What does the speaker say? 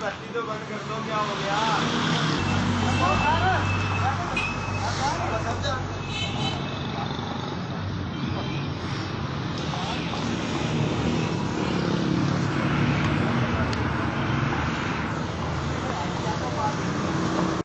बत्ती तो बंद कर दो क्या हो गया?